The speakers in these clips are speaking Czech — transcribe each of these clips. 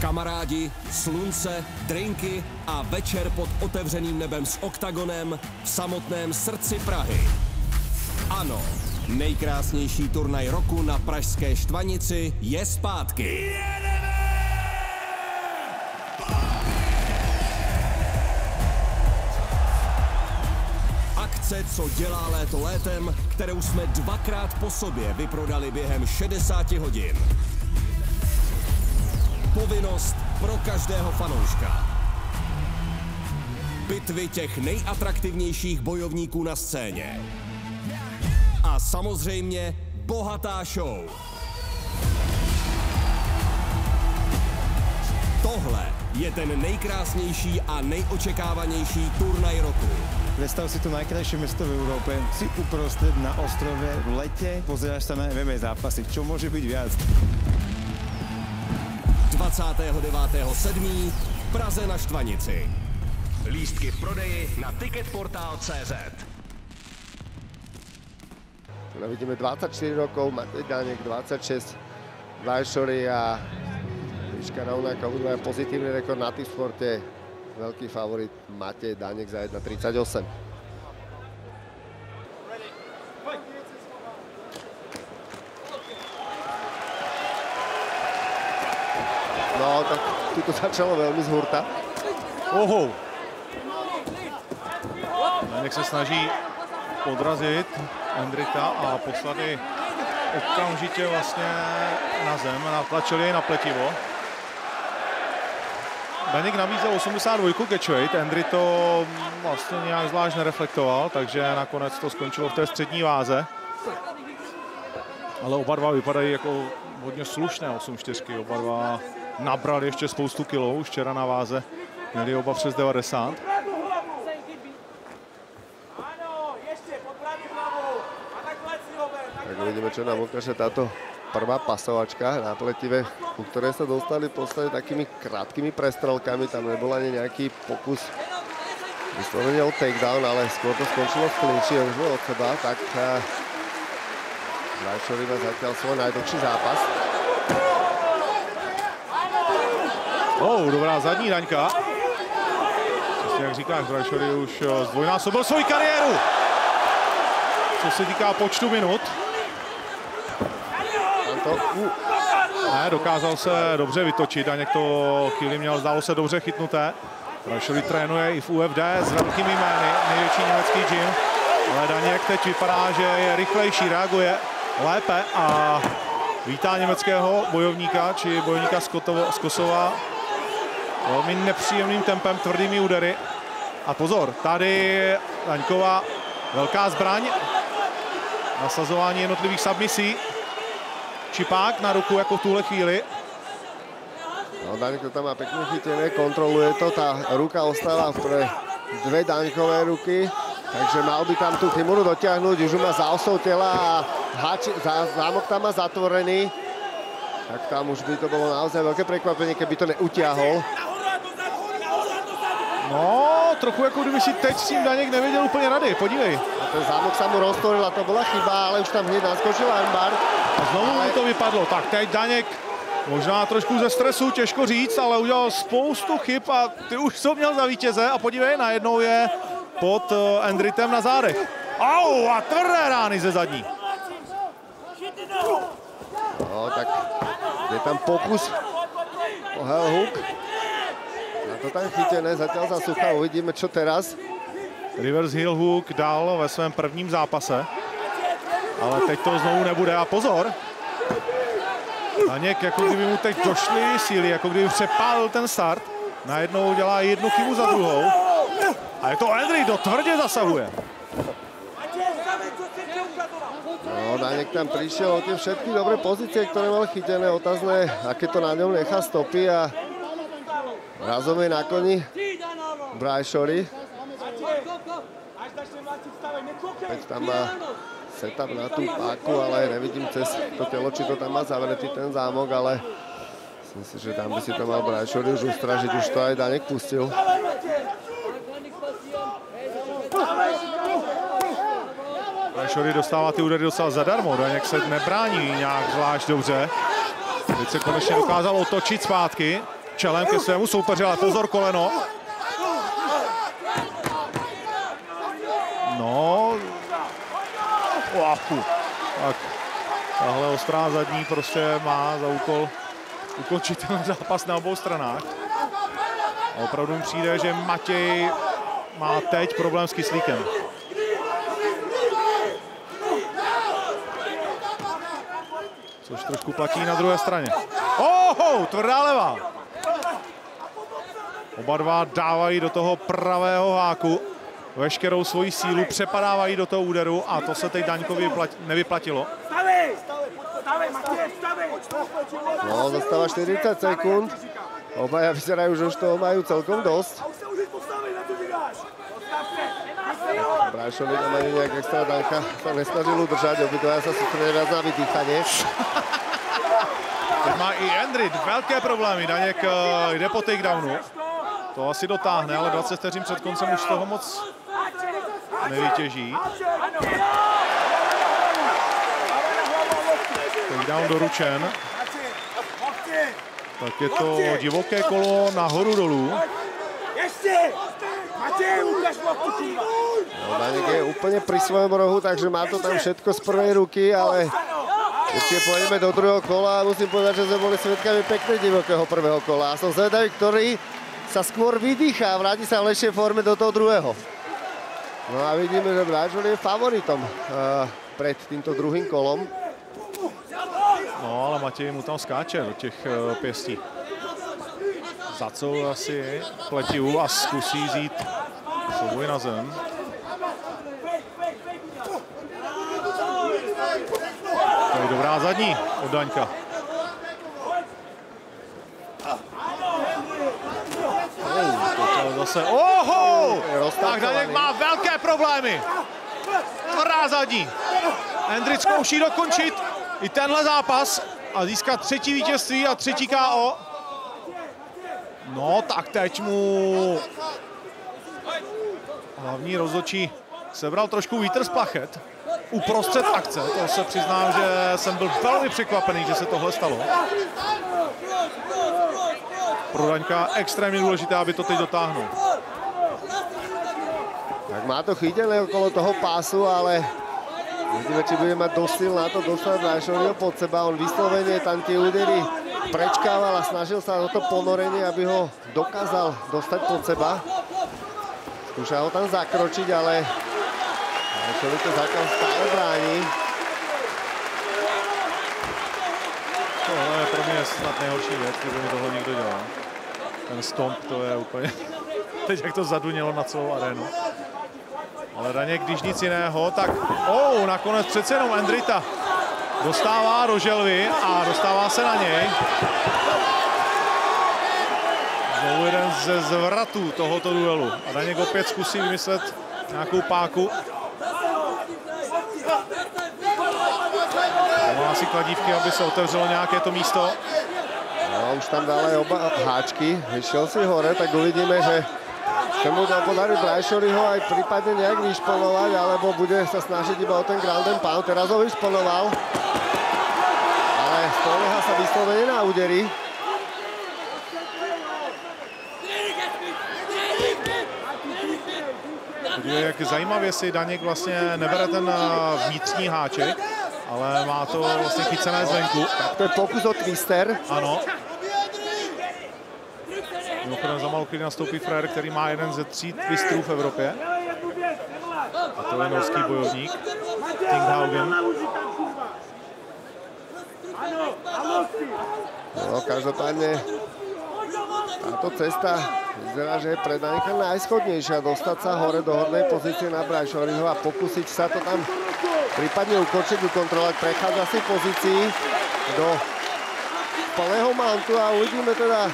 Kamarádi, slunce, drinky a večer pod otevřeným nebem s oktagonem v samotném srdci Prahy. Ano, nejkrásnější turnaj roku na Pražské Štvanici je zpátky. Akce, co dělá léto létem, kterou jsme dvakrát po sobě vyprodali během 60 hodin. Povinnost pro každého fanouška. Bitvy těch nejatraktivnějších bojovníků na scéně. A samozřejmě bohatá show. Tohle je ten nejkrásnější a nejočekávanější turnaj roku. Predstav si to najkrajšie mesto v Európe. Si uprostred na ostrove v lete, pozeráš sa na MMA zápasy. Čo môže byť viac? 29.7. v Praze na Štvanici. Lístky v prodeji na ticketportál.cz. Teda vidíme 24 rokov, Matej Danek 26, Vajšory a Liška rovnako obidvaja pozitívny rekord na tým sporte. Veľký favorit Matej Danek za 1.38. No, tak tu to začalo veľmi z hurta. Oho. Danek se snaží podrazit Endrita a poslat jej okamžitě vlastně na zem. Natlačil jej na pletivo. Daněk nabízel 82 catch weight, Endry to vlastně nějak zvlášť nereflektoval, takže nakonec to skončilo v té střední váze. Ale oba dva vypadají jako hodně slušné 8-4. Oba dva nabrali ještě spoustu kilů, už včera na váze měli oba přes 90. Tak uvidíme, čo nám ukáže táto prvá pasovačka na pletive, ku ktorej sa dostali v podstate takými krátkými prestrelkami. Tam nebol ani nejaký pokus vyslovene o takedown, ale skôr to skončilo v klinči, už od seba, tak Rajšovi má zatiaľ svoj najdlhší zápas. Oh, dobrá zadní daňka. Přesně jak říkáš, Brajšory už eh, zdvojnásobil svoji kariéru. Co se týká počtu minut. To, uh, Ne, dokázal se dobře vytočit, Daněk to chvíli měl, zdálo se dobře chytnuté. Brajšory trénuje i v UFD s velkými jmény, největší německý gym. Ale Daněk teď vypadá, že je rychlejší, reaguje lépe a vítá německého bojovníka, či bojovníka z, Kotovo, z Kosova velmi nepříjemným tempem, tvrdými údery. A pozor, tady Daňková velká zbraň, nasazování jednotlivých submisí. Čipák na ruku jako v tuhle chvíli. no, Danek to tam má pekne chytené, kontroluje to, tá ruka ostáva pre dve Dankové ruky, takže mal by tam tú Timuru dotiahnuť, už má za osou tela a hači, za, zámok tam má zatvorený. Tak tam už by to bolo naozaj veľké prekvapenie, keby to neutiahol. No, trochu jako kdyby si teď s tím Daněk nevěděl úplně rady, podívej. A ten zámok sa mu roztvoril a to bola chyba, ale už tam hneď naskočil armbar. A znovu mu to vypadlo. Tak teď Daněk možná trošku ze stresu, těžko říct, ale udělal spoustu chyb a ty už to měl za vítěze a podívej, najednou je pod eh, Endritem na zádech. Au, a tvrdé rány ze zadní. No, tak je tam pokus o hell hook. To tam chytené, zatiaľ za sucha, uvidíme čo teraz. Reverse heel hook dal ve svém prvním zápase. Ale teď to znovu nebude. A pozor. Daněk, jako kdyby mu teď došly síly, jako kdyby přepálil ten start. Najednou dělá jednu chybu za druhou. A je to Endry, kdo tvrdě zasahuje. No, Danek tam prišiel o tie všetky dobré pozície, ktoré mal chytené. Otázne, aké to na ňom nechá stopy a razom je na koni Brajšory. Teď tam má setup na tú páku, ale nevidím cez to telo, či to tam má zavretý ten zámok, ale myslím si, že tam by si to mal Brajšory už ustražiť, už to aj Danek pustil. Šory dostává ty údery docela zadarmo. Daněk se nebrání nějak zvlášť dobře. Teď se konečně dokázal otočit zpátky. Čelem ke svému soupeři, ale pozor koleno. No, Oachu. Tak, tahle ostrá zadní prostě má za úkol ukončit ten zápas na obou stranách. A opravdu mi přijde, že Matěj má teď problém s kyslíkem. Což trošku platí na druhé straně. Oho, tvrdá leva. Oba dva dávají do toho pravého háku veškerou svoji sílu, přepadávají do toho úderu a to se teď Daňkovi nevyplatilo. No, zostáva 40 sekúnd. Obaja vyzerajú, že už toho majú celkom dosť. Brajšovi tam ani nejak extra Danka sa nesnažil udržať, obidvaja sa sústredili viac na vydýchanie. Teď má i Endrit velké problémy, Daněk eh, jde po takedownu. To asi dotáhne, ale 20 vteřin před koncem už toho moc nevytěží. Takedown doručen. Tak je to divoké kolo nahoru dolů. Danek je úplne pri svojom rohu, takže má to tam všetko z prvej ruky, ale určite pôjdeme do druhého kola a musím povedať, že sme boli svetkami pekne divokého prvého kola. A som zvedavý, ktorý sa skôr vydýcha a vráti sa v lepšej forme do toho druhého. No a vidíme, že Bráčor je favoritom uh, pred týmto druhým kolom. No ale Matěj mu tam skáče do těch uh, pěstí. Za co asi pletiu a zkusí zít souboj na zem. Dobrá zadní od Daňka. Zase, oho! Tak Daněk má velké problémy. Tvrdá zadní. Hendrik zkouší dokončit i tenhle zápas a získat třetí vítězství a třetí KO. No, tak teď mu hlavní rozhodčí sebral trošku vítr z plachet uprostřed akce. To se přiznám, že jsem byl velmi překvapený, že se tohle stalo. Pro Daňka extrémně důležité, aby to teď dotáhnul. Tak má to chytené okolo toho pásu, ale Uvidíme, či bude mať dosť sil na to dostať Rajšoriho pod seba. On vyslovene tam tie údery prečkával a snažil sa o to ponorenie, aby ho dokázal dostať pod seba. Skúša ho tam zakročiť, ale Rajšori to zatiaľ stále bráni. Tohle je pro mě snad nejhorší věc, kdyby mi tohle někdo dělal. Ten stomp, to je úplně... Teď jak to zadunělo na celou arénu. Ale Daněk, když nic jiného, tak oh, nakonec přece jenom Endrita dostává do želvy a dostává se na něj. Znovu jeden ze zvratů tohoto duelu. A Daněk opět zkusí vymyslet nějakou páku. Má si kladívky, aby se otevřelo nějaké to místo. No, už tam aj oba háčky, vyšiel si hore, tak uvidíme, že sa mu podarí Brajšoriho aj prípadne nejak vyšponovať, alebo bude sa snažiť iba o ten ground and pound. Teraz ho vyšponoval, ale spolieha sa vyslovene na údery. Podívej, jak zajímavě si Daněk vlastně nebere ten eh, vnitřní háček, ale má to vlastně chycené zvenku. Tak to je pokus o twister. Ano. Mimochodem za malou chvíli nastoupí frajer, který má jeden ze tří twisterů v Evropě. A to je norský bojovník. Tinghaugen. No, každopádne táto cesta vyzerá, že je pre Danika najschodnejšia. Dostať sa hore do hornej pozície na Brajšoriho a pokúsiť sa to tam prípadne ukočiť, ukontrolovať. Prechádza si pozícii do plného mountu a uvidíme teda,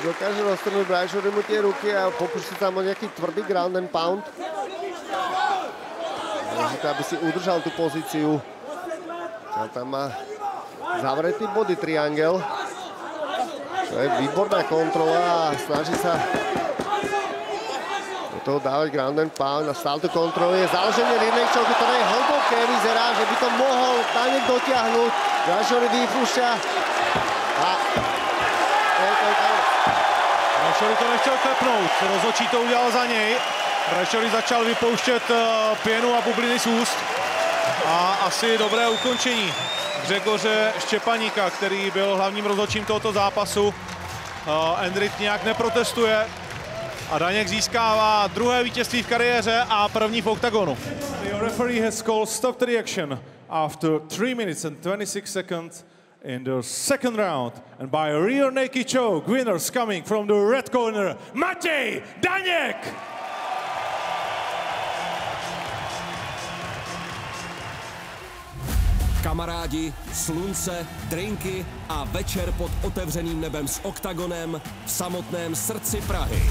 dokáže roztrhnúť Brajšorimu tie ruky a pokúsiť tam o nejaký tvrdý ground and pound. Dôležité, aby si udržal tú pozíciu. A tam má zavretý body triangel. To je výborná kontrola a snaží sa do toho dávať ground and pound a stále to kontroluje. Založenie rear choke, ktoré je hlboké, vyzerá, že by to mohol Danek dotiahnuť. Brašory vypúšťa a Rajšory to nechtěl klepnout, rozhodčí to udělal za něj. Rajšory začal vypouštět uh, pěnu a bubliny z úst. A asi dobré ukončení Gřegoře Štěpaníka, který byl hlavním rozhodčím tohoto zápasu. Uh, Endrik nějak neprotestuje a Daněk získává druhé vítězství v kariéře a první v oktagonu. The referee has called stop the reaction after 3 minutes and 26 seconds in the second round. And by a rear naked choke, winners coming from the red corner, Matěj Daněk! Kamarádi, slunce, drinky a večer pod otevřeným nebem s oktagonem v samotném srdci Prahy.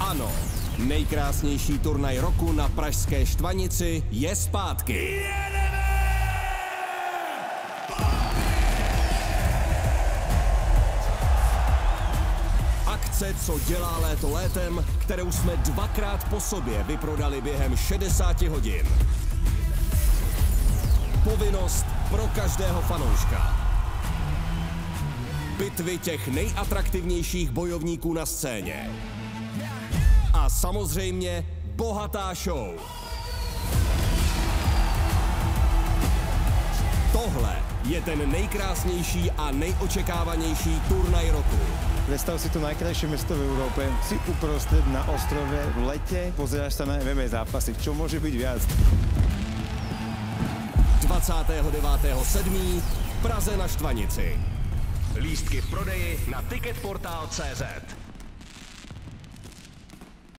Ano, nejkrásnější turnaj roku na Pražské Štvanici je zpátky. Akce, co dělá léto létem, kterou jsme dvakrát po sobě vyprodali během 60 hodin. Povinnost pro každého fanouška. Bitvy těch nejatraktivnějších bojovníků na scéně. A samozřejmě bohatá show. Tohle je ten nejkrásnější a nejočekávanější turnaj roku. Predstav si to najkrajšie mesto v Európe. Si uprostred na ostrove v lete, pozeráš sa na MMA zápasy. Čo môže byť viac? 29.7. v Praze na Štvanici. Lístky v prodeji na ticketportál.cz.